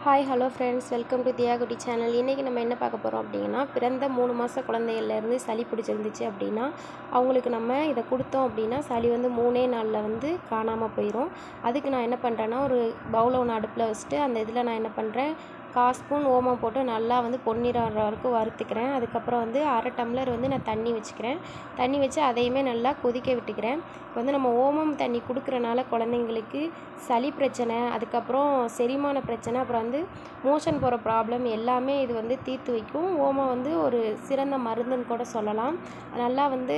Hi hello friends welcome to Thiyagutti channel இன்றைக்கி நம்ம என்ன பார்க்க போகிறோம் அப்படின்னா பிறந்த மூணு மாத குழந்தைகள்லேருந்து சளி பிடிச்சிருந்துச்சு அப்படின்னா அவங்களுக்கு நம்ம இதை கொடுத்தோம் அப்படின்னா சளி வந்து மூணே நாளில் வந்து காணாமல் போயிடும் அதுக்கு நான் என்ன பண்ணுறேன்னா ஒரு பவுலை ஒன்று அடுப்பில் வச்சுட்டு அந்த இதில் நான் என்ன பண்ணுறேன் கால் ஸ்பூன் ஓமம் போட்டு நல்லா வந்து பொன்னிறம் வரைக்கும் வறுத்துக்கிறேன். அதுக்கப்புறம் வந்து அரை டம்ளர் வந்து நான் தண்ணி வச்சுக்கிறேன். தண்ணி வச்சு அதையுமே நல்லா கொதிக்க விட்டுக்கிறேன். இப்போ வந்து நம்ம ஓமம் தண்ணி கொடுக்குறனால குழந்தைங்களுக்கு சளி பிரச்சனை அதுக்கப்புறம் செரிமான பிரச்சனை அப்புறம் வந்து மோஷன் போகிற ப்ராப்ளம் எல்லாமே இது வந்து தீர்த்து வைக்கும். ஓமம் வந்து ஒரு சிறந்த மருந்துன்னு கூட சொல்லலாம். நல்லா வந்து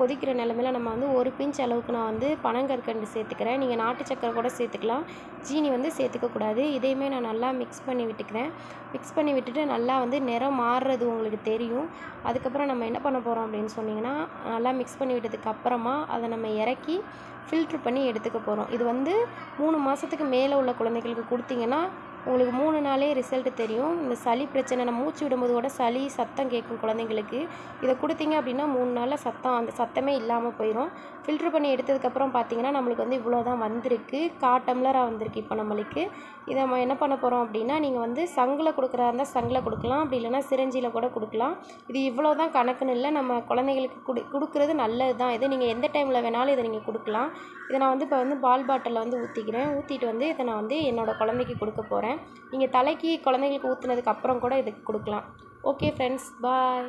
கொதிக்கிற நிலமையில நம்ம வந்து ஒரு பிஞ்ச் அளவுக்கு நான் வந்து பனங்கற்கண்டு சேர்த்துக்கிறேன். நீங்கள் நாட்டு சக்கரை கூட சேர்த்துக்கலாம். ஜீனி வந்து சேர்த்துக்கக்கூடாது இதையுமே நான் நல்லா மிக்ஸ் பண்ணி விட்டுக்கிறேன் மிக்ஸ் பண்ணி விட்டுட்டு நல்லா வந்து நிறம் மாறுறது உங்களுக்கு தெரியும். அதுக்கப்புறம் நம்ம என்ன பண்ண போகிறோம் அப்படின்னு சொன்னிங்கன்னா நல்லா மிக்ஸ் பண்ணி விட்டதுக்கப்புறமா அதை நம்ம இறக்கி ஃபில்ட்ரு பண்ணி எடுத்துக்க போகிறோம் இது வந்து மூணு மாதத்துக்கு மேலே உள்ள குழந்தைகளுக்கு கொடுத்திங்கன்னா உங்களுக்கு மூணு நாளே ரிசல்ட் தெரியும். இந்த சளி பிரச்சனை நம்ம மூச்சு விடும்போது கூட சளி சத்தம் கேட்கும் குழந்தைங்களுக்கு. இதை கொடுத்தீங்க அப்படின்னா மூணு நாளில் சத்தம் அந்த சத்தமே இல்லாமல் போயிடும் ஃபில்ட்ரு பண்ணி எடுத்ததுக்கப்புறம் பார்த்தீங்கன்னா நம்மளுக்கு வந்து இவ்வளோ தான் வந்திருக்கு. கா டம்ளராக வந்திருக்கு இப்போ நம்மளுக்கு. இதை நம்ம என்ன பண்ண போகிறோம் அப்படின்னா நீங்கள் வந்து சங்கில் கொடுக்குறா இருந்தால் சங்கில் கொடுக்கலாம். அப்படி இல்லைன்னா சிரஞ்சியில் கூட கொடுக்கலாம். இது இவ்வளோ தான் கணக்குன்னு இல்லை. நம்ம குழந்தைங்களுக்கு கொடு கொடுக்குறது நல்லது தான் இது நீங்கள் எந்த டைமில் வேணாலும் இதை நீங்கள் கொடுக்கலாம். இதை நான் வந்து இப்போ வந்து பால் பாட்டிலில் வந்து ஊற்றிக்கிறேன் ஊற்றிட்டு வந்து இதை நான் வந்து என்னோடய குழந்தைக்கு கொடுக்க போகிறேன் நீங்கள் தலைக்கு குழந்தைங்களுக்கு ஊற்றுனதுக்கு அப்புறம் கூட இதுக்கு கொடுக்கலாம். Okay friends bye